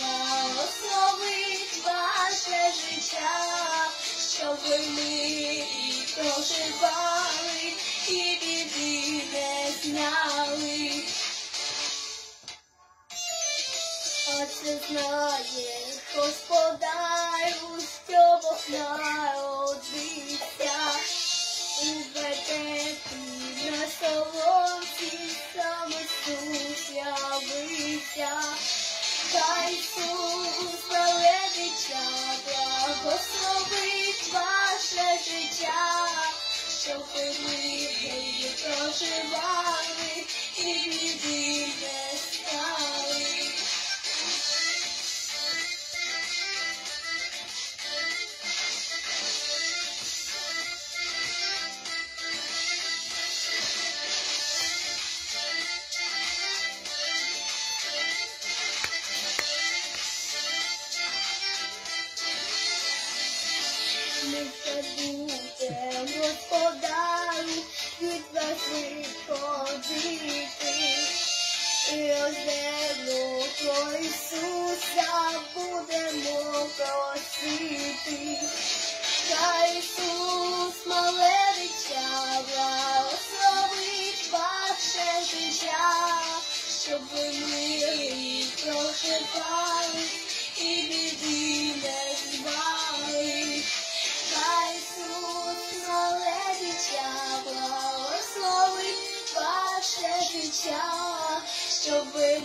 благословить ваше життя, щоб ви проживали і біди не знали. А знає господарю, Хай Ісус велича, благословить ваше життя, щоб ви проживали Ми забудемо господарю від вас відходити. І роздерну про Ісуса будемо просити. Хай Ісус малевича благословить ваше життя, щоб ви мирі проживали і біди життя, щоб ви